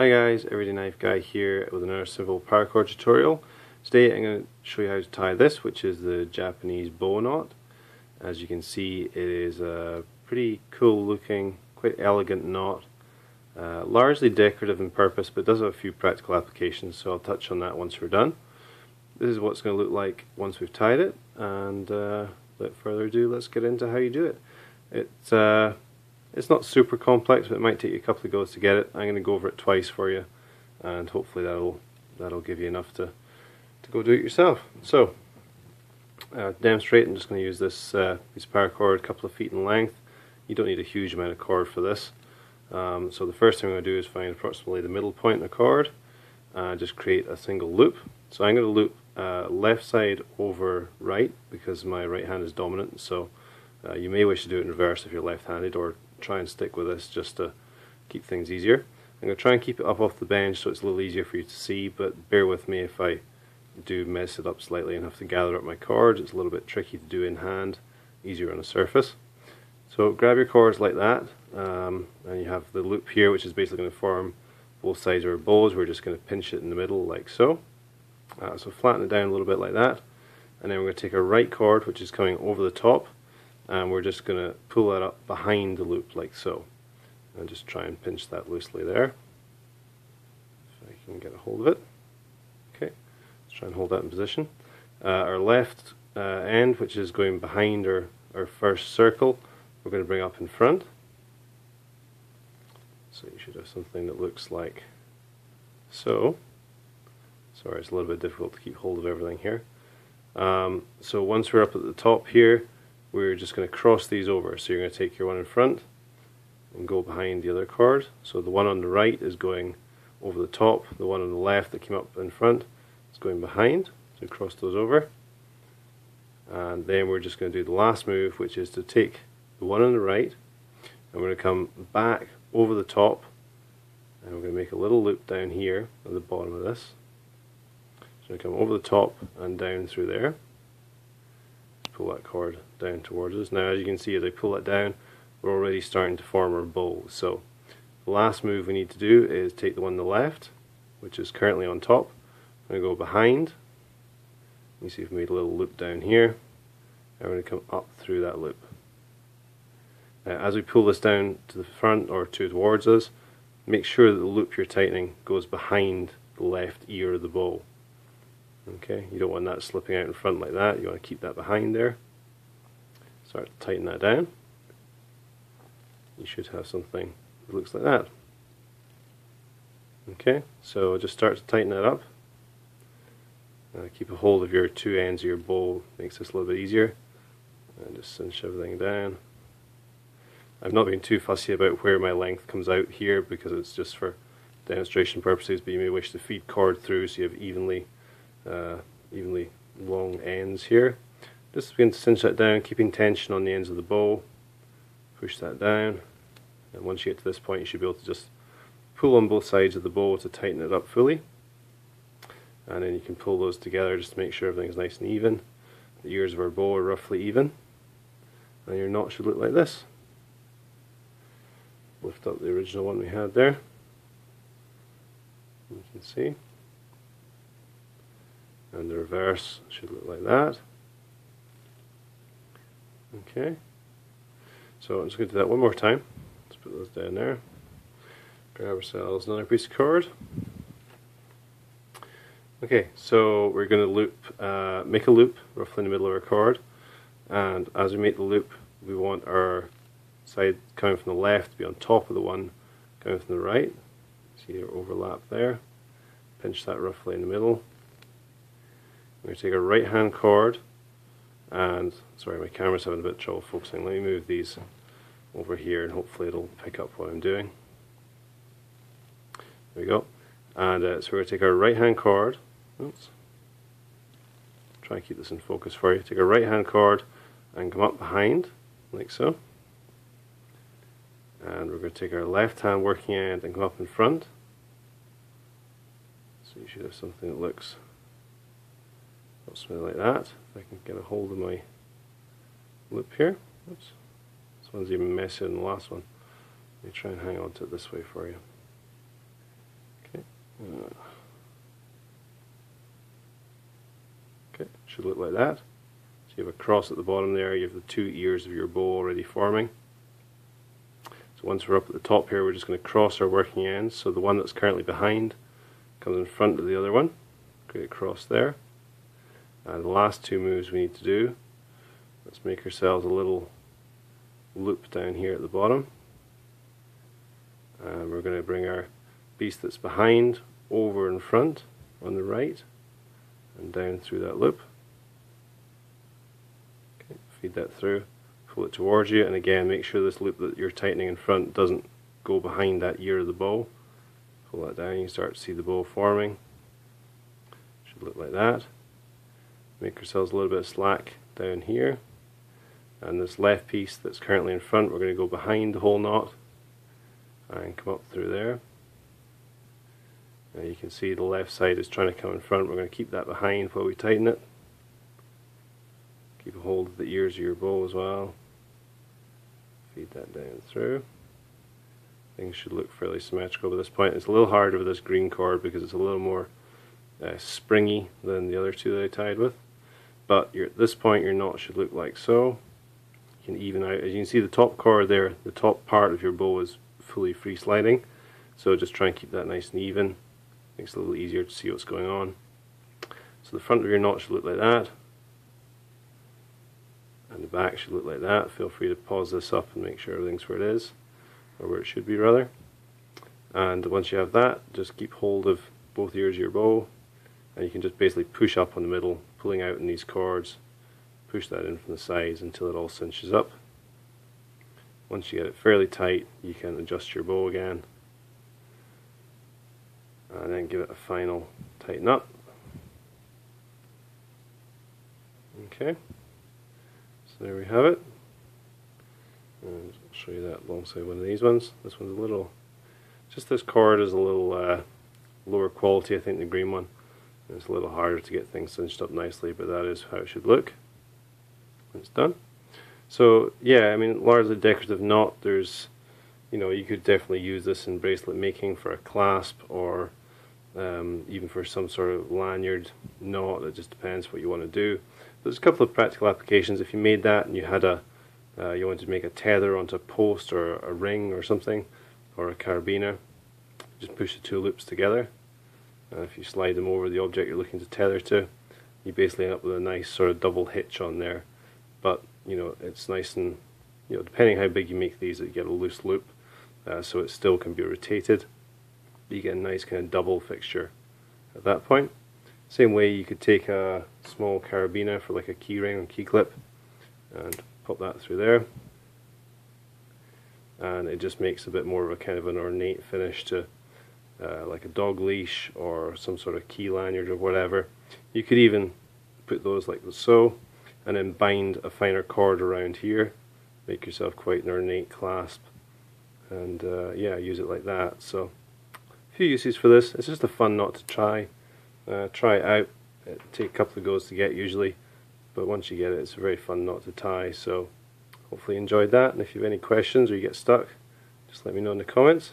Hi guys, Everyday Knife Guy here with another simple paracord tutorial. Today I'm going to show you how to tie this, which is the Japanese bow knot. As you can see, it is a pretty cool looking, quite elegant knot. Uh, largely decorative in purpose, but does have a few practical applications, so I'll touch on that once we're done. This is what it's going to look like once we've tied it, and uh, without further ado, let's get into how you do it. It's uh, it's not super complex, but it might take you a couple of goes to get it. I'm going to go over it twice for you, and hopefully that'll that'll give you enough to to go do it yourself. So, uh, demonstrate, I'm just going to use this uh, piece of paracord, a couple of feet in length. You don't need a huge amount of cord for this. Um, so the first thing I'm going to do is find approximately the middle point in the cord, and just create a single loop. So I'm going to loop uh, left side over right because my right hand is dominant. So uh, you may wish to do it in reverse if you're left-handed, or try and stick with this just to keep things easier. I'm going to try and keep it up off the bench so it's a little easier for you to see, but bear with me if I do mess it up slightly and have to gather up my cords. It's a little bit tricky to do in hand, easier on a surface. So grab your cords like that, um, and you have the loop here which is basically going to form both sides of our bows. We're just going to pinch it in the middle like so. Uh, so flatten it down a little bit like that, and then we're going to take our right cord which is coming over the top and we're just going to pull that up behind the loop like so. And just try and pinch that loosely there. If I can get a hold of it. Okay let's try and hold that in position. Uh, our left uh, end which is going behind our, our first circle we're going to bring up in front. So you should have something that looks like so. Sorry it's a little bit difficult to keep hold of everything here. Um, so once we're up at the top here we're just going to cross these over. So you're going to take your one in front and go behind the other cord. So the one on the right is going over the top, the one on the left that came up in front is going behind. So cross those over. And then we're just going to do the last move, which is to take the one on the right, and we're going to come back over the top, and we're going to make a little loop down here at the bottom of this. So come over the top and down through there pull that cord down towards us. Now as you can see as I pull it down we're already starting to form our bow. So the last move we need to do is take the one on the left which is currently on top. I'm going to go behind. You see we've made a little loop down here and we're going to come up through that loop. Now as we pull this down to the front or towards us make sure that the loop you're tightening goes behind the left ear of the bow. Okay, you don't want that slipping out in front like that. You want to keep that behind there. Start to tighten that down. You should have something that looks like that. Okay, so just start to tighten that up. Uh, keep a hold of your two ends of your bowl, makes this a little bit easier. And just cinch everything down. I've not been too fussy about where my length comes out here because it's just for demonstration purposes, but you may wish to feed cord through so you have evenly Uh, evenly long ends here. Just begin to cinch that down, keeping tension on the ends of the bow. Push that down, and once you get to this point, you should be able to just pull on both sides of the bow to tighten it up fully. And then you can pull those together just to make sure everything's nice and even. The ears of our bow are roughly even. And your knot should look like this. Lift up the original one we had there. You can see and the reverse should look like that. Okay, so I'm just going to do that one more time. Let's put those down there. Grab ourselves another piece of cord. Okay, so we're going to loop, uh, make a loop roughly in the middle of our cord, and as we make the loop, we want our side coming from the left to be on top of the one coming from the right. See our overlap there. Pinch that roughly in the middle. We're going to take a right hand cord and sorry my camera's having a bit of trouble focusing. Let me move these over here and hopefully it'll pick up what I'm doing. There we go. And uh, so we're going to take our right hand cord. Oops. Try and keep this in focus for you. Take a right hand cord and come up behind like so. And we're going to take our left hand working end and come up in front. So you should have something that looks something like that. I can get a hold of my loop here. Oops. This one's even messier than the last one. Let me try and hang on to it this way for you. Okay, Okay, should look like that. So you have a cross at the bottom there, you have the two ears of your bow already forming. So once we're up at the top here, we're just going to cross our working ends. So the one that's currently behind comes in front of the other one. Create a cross there. And the last two moves we need to do, let's make ourselves a little loop down here at the bottom. And we're going to bring our piece that's behind over in front on the right and down through that loop. Okay, feed that through, pull it towards you, and again make sure this loop that you're tightening in front doesn't go behind that ear of the bow. Pull that down, you start to see the bow forming. Should look like that. Make ourselves a little bit of slack down here. And this left piece that's currently in front, we're going to go behind the whole knot and come up through there. Now you can see the left side is trying to come in front. We're going to keep that behind while we tighten it. Keep a hold of the ears of your bow as well. Feed that down through. Things should look fairly symmetrical at this point. It's a little harder with this green cord because it's a little more uh, springy than the other two that I tied with. But at this point your knot should look like so. You can even out, as you can see the top cord there, the top part of your bow is fully free sliding. So just try and keep that nice and even. Makes it a little easier to see what's going on. So the front of your knot should look like that. And the back should look like that. Feel free to pause this up and make sure everything's where it is. Or where it should be rather. And once you have that, just keep hold of both ears of your bow. And you can just basically push up on the middle, pulling out in these cords. Push that in from the sides until it all cinches up. Once you get it fairly tight, you can adjust your bow again and then give it a final tighten up. Okay, so there we have it. And I'll show you that alongside one of these ones. This one's a little, just this cord is a little uh, lower quality, I think, the green one. It's a little harder to get things cinched up nicely, but that is how it should look when it's done. So yeah, I mean, largely decorative knot. There's, you know, you could definitely use this in bracelet making for a clasp or um, even for some sort of lanyard knot. It just depends what you want to do. There's a couple of practical applications. If you made that and you had a, uh, you wanted to make a tether onto a post or a ring or something, or a carabiner, just push the two loops together. Uh, if you slide them over the object you're looking to tether to, you basically end up with a nice sort of double hitch on there. But you know, it's nice and you know, depending how big you make these, you get a loose loop, uh, so it still can be rotated you get a nice kind of double fixture at that point. Same way you could take a small carabiner for like a key ring or key clip and pop that through there and it just makes a bit more of a kind of an ornate finish to uh, like a dog leash or some sort of key lanyard or whatever. You could even put those like so and then bind a finer cord around here make yourself quite an ornate clasp and uh, yeah use it like that so a few uses for this. It's just a fun knot to try. Uh, try it out. It take a couple of goes to get usually, but once you get it, it's a very fun knot to tie. So hopefully you enjoyed that. And if you have any questions or you get stuck, just let me know in the comments.